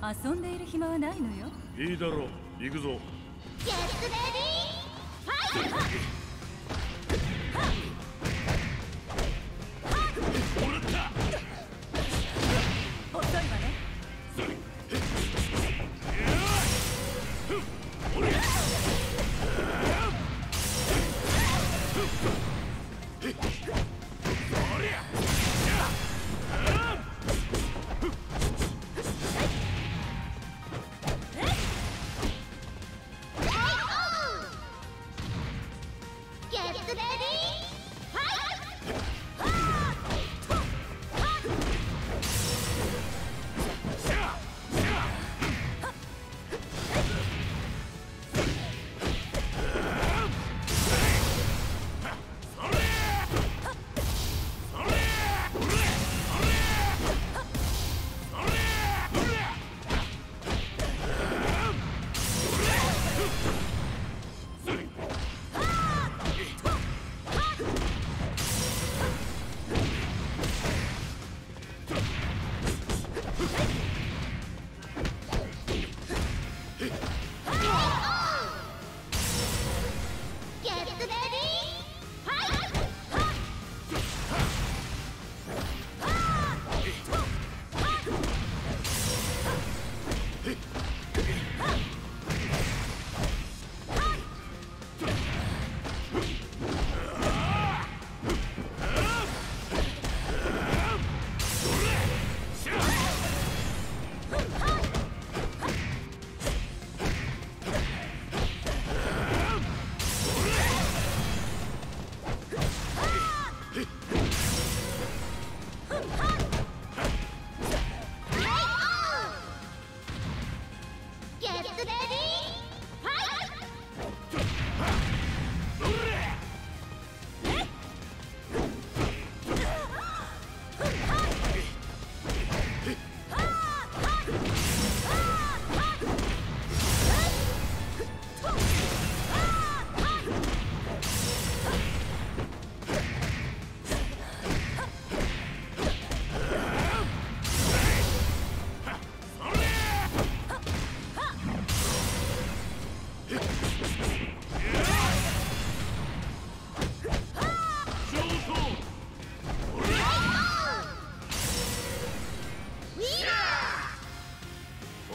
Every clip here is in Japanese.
遊んでいる暇はないのよ。いいだろう。行くぞ。ゲッツレディー。ファイト the day.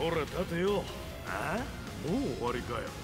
ほら立てよあ？もう終わりかよ。